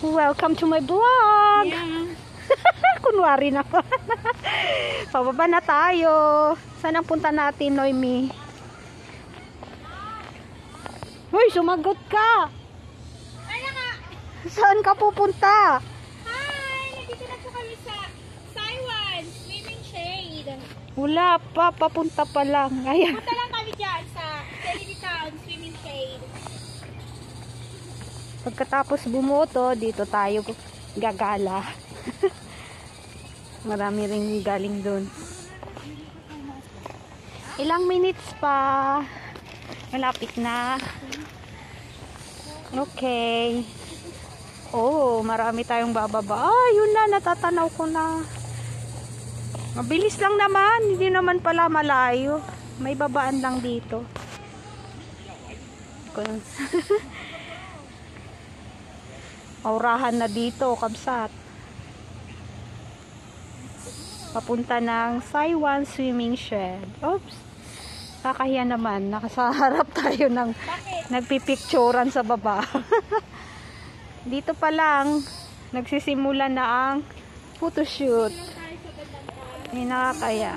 Welcome to my vlog! Yeah. Kunwari na ko. Pababa na tayo. Saan ang punta natin, Noemi? Hoy, sumagot ka! Nga? Saan ka pupunta? Hi! Nandito na po kami sa Taiwan Swimming Shade. Wala pa, papunta pa lang. Ayan. Punta lang kami dyan sa Trinity Town Swimming Shade. Pagkatapos bumoto, dito tayo gagala. Marami ring galing doon. Ilang minutes pa. Malapit na. Okay. Oh, marami tayong bababa. Ah, yun na, natatanaw ko na. Mabilis lang naman. Hindi naman pala malayo. May babaan lang dito. Kung- Aurahan na dito, kabsat. Papunta ng Saiwan Swimming Shed. Oops. Kakahiya naman. Nakasaharap tayo ng Bakit? nagpipicturan sa baba. dito pa lang, nagsisimula na ang photoshoot. May nakakaya.